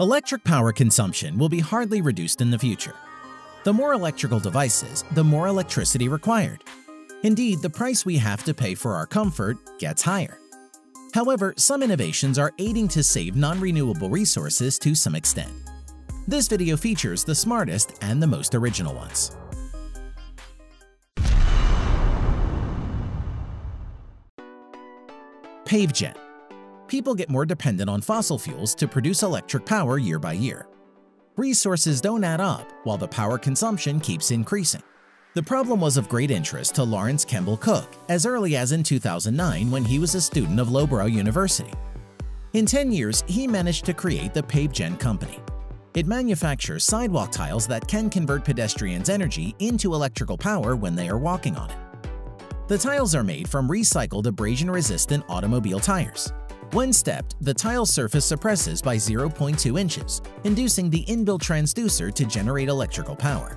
Electric power consumption will be hardly reduced in the future. The more electrical devices, the more electricity required. Indeed, the price we have to pay for our comfort gets higher. However, some innovations are aiding to save non-renewable resources to some extent. This video features the smartest and the most original ones. PaveGen people get more dependent on fossil fuels to produce electric power year by year. Resources don't add up while the power consumption keeps increasing. The problem was of great interest to Laurence Kemball Cook as early as in 2009 when he was a student of Loughborough University. In 10 years, he managed to create the PaveGen company. It manufactures sidewalk tiles that can convert pedestrians' energy into electrical power when they are walking on it. The tiles are made from recycled abrasion-resistant automobile tires. When stepped, the tile surface suppresses by 0.2 inches, inducing the inbuilt transducer to generate electrical power.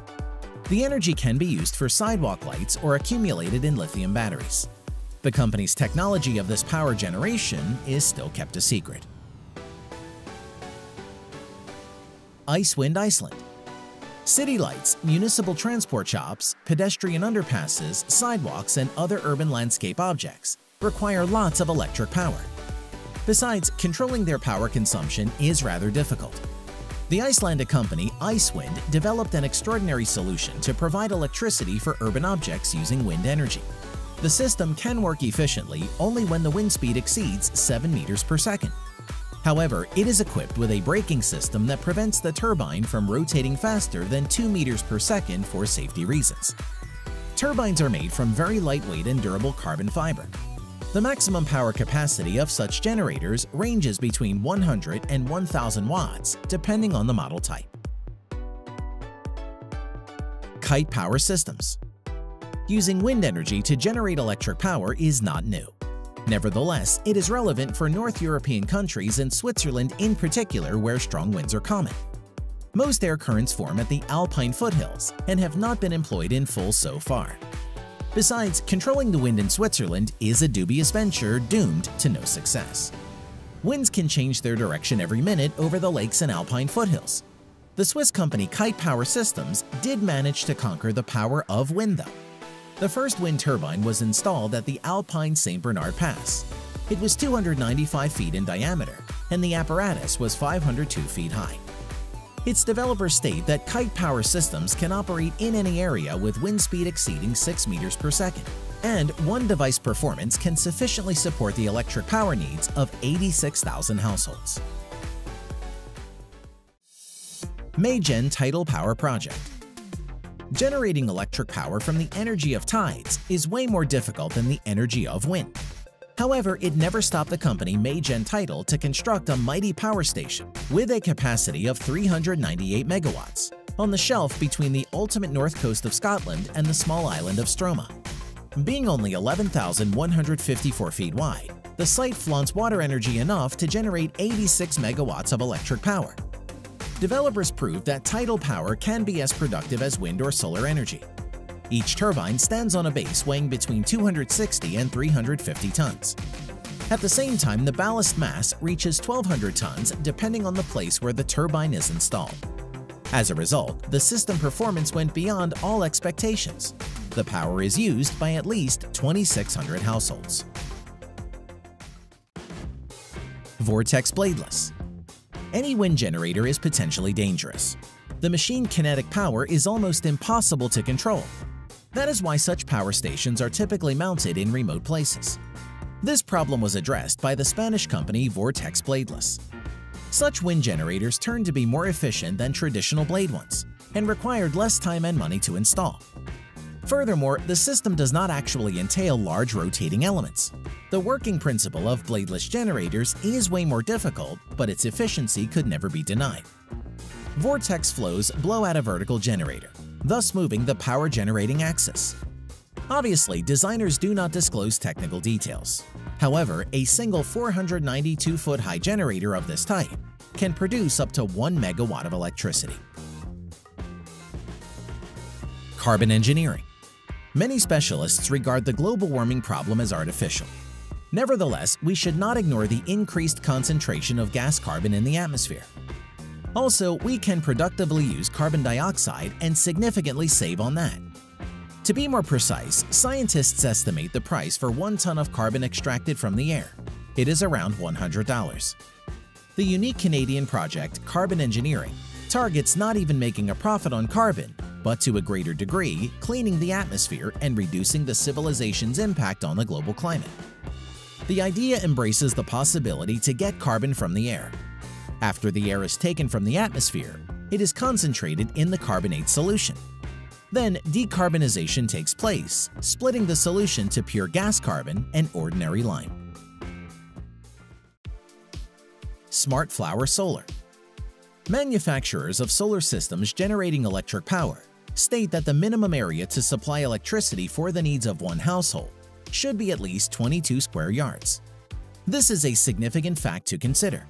The energy can be used for sidewalk lights or accumulated in lithium batteries. The company's technology of this power generation is still kept a secret. Icewind Iceland City lights, municipal transport shops, pedestrian underpasses, sidewalks, and other urban landscape objects require lots of electric power. Besides, controlling their power consumption is rather difficult. The Icelandic company Icewind developed an extraordinary solution to provide electricity for urban objects using wind energy. The system can work efficiently only when the wind speed exceeds 7 meters per second. However, it is equipped with a braking system that prevents the turbine from rotating faster than 2 meters per second for safety reasons. Turbines are made from very lightweight and durable carbon fiber, the maximum power capacity of such generators ranges between 100 and 1000 watts depending on the model type. Kite Power Systems Using wind energy to generate electric power is not new. Nevertheless, it is relevant for North European countries and Switzerland in particular where strong winds are common. Most air currents form at the Alpine foothills and have not been employed in full so far. Besides, controlling the wind in Switzerland is a dubious venture doomed to no success. Winds can change their direction every minute over the lakes and alpine foothills. The Swiss company Kite Power Systems did manage to conquer the power of wind though. The first wind turbine was installed at the Alpine St. Bernard Pass. It was 295 feet in diameter, and the apparatus was 502 feet high. Its developers state that kite power systems can operate in any area with wind speed exceeding 6 meters per second, and one device performance can sufficiently support the electric power needs of 86,000 households. MeyGen Tidal Power Project Generating electric power from the energy of tides is way more difficult than the energy of wind. However, it never stopped the company MeyGen Tidal to construct a mighty power station with a capacity of 398 megawatts on the shelf between the ultimate north coast of Scotland and the small island of Stroma. Being only 11,154 feet wide, the site flaunts water energy enough to generate 86 megawatts of electric power. Developers proved that tidal power can be as productive as wind or solar energy, each turbine stands on a base weighing between 260 and 350 tons. At the same time, the ballast mass reaches 1,200 tons depending on the place where the turbine is installed. As a result, the system performance went beyond all expectations. The power is used by at least 2,600 households. Vortex Bladeless Any wind generator is potentially dangerous. The machine kinetic power is almost impossible to control, that is why such power stations are typically mounted in remote places. This problem was addressed by the Spanish company Vortex Bladeless. Such wind generators turned to be more efficient than traditional blade ones and required less time and money to install. Furthermore, the system does not actually entail large rotating elements. The working principle of bladeless generators is way more difficult, but its efficiency could never be denied. Vortex flows blow out a vertical generator, thus moving the power generating axis. Obviously, designers do not disclose technical details. However, a single 492-foot high generator of this type can produce up to 1 megawatt of electricity. Carbon engineering Many specialists regard the global warming problem as artificial. Nevertheless, we should not ignore the increased concentration of gas carbon in the atmosphere. Also, we can productively use carbon dioxide and significantly save on that. To be more precise, scientists estimate the price for one ton of carbon extracted from the air. It is around $100. The unique Canadian project, Carbon Engineering, targets not even making a profit on carbon, but to a greater degree, cleaning the atmosphere and reducing the civilization's impact on the global climate. The idea embraces the possibility to get carbon from the air. After the air is taken from the atmosphere, it is concentrated in the carbonate solution. Then decarbonization takes place, splitting the solution to pure gas carbon and ordinary lime. Smart Flower Solar Manufacturers of solar systems generating electric power state that the minimum area to supply electricity for the needs of one household should be at least 22 square yards. This is a significant fact to consider.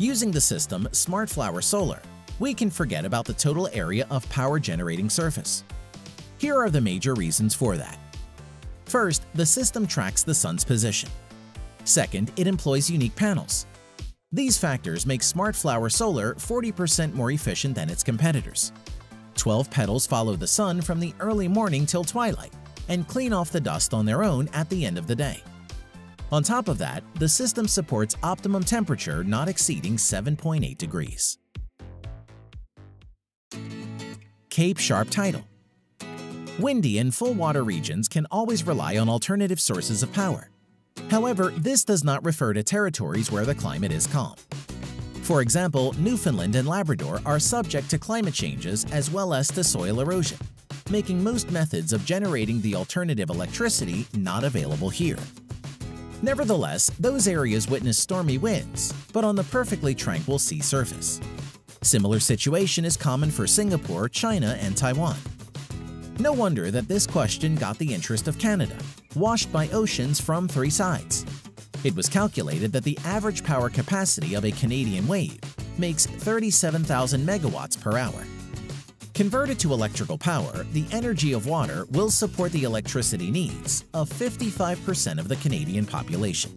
Using the system Smart Flower Solar, we can forget about the total area of power generating surface. Here are the major reasons for that. First, the system tracks the sun's position. Second, it employs unique panels. These factors make Smart Flower Solar 40% more efficient than its competitors. 12 petals follow the sun from the early morning till twilight and clean off the dust on their own at the end of the day. On top of that, the system supports optimum temperature not exceeding 7.8 degrees. Cape Sharp Tidal Windy and full water regions can always rely on alternative sources of power. However, this does not refer to territories where the climate is calm. For example, Newfoundland and Labrador are subject to climate changes as well as to soil erosion, making most methods of generating the alternative electricity not available here. Nevertheless, those areas witness stormy winds, but on the perfectly tranquil sea surface. Similar situation is common for Singapore, China, and Taiwan. No wonder that this question got the interest of Canada, washed by oceans from three sides. It was calculated that the average power capacity of a Canadian wave makes 37,000 megawatts per hour. Converted to electrical power, the energy of water will support the electricity needs of 55% of the Canadian population.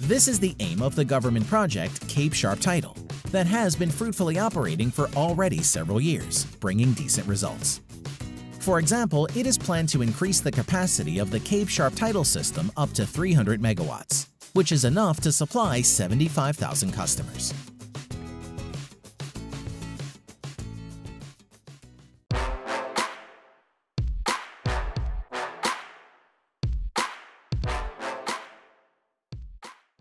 This is the aim of the government project Cape Sharp Tidal that has been fruitfully operating for already several years, bringing decent results. For example, it is planned to increase the capacity of the Cape Sharp Tidal system up to 300 megawatts, which is enough to supply 75,000 customers.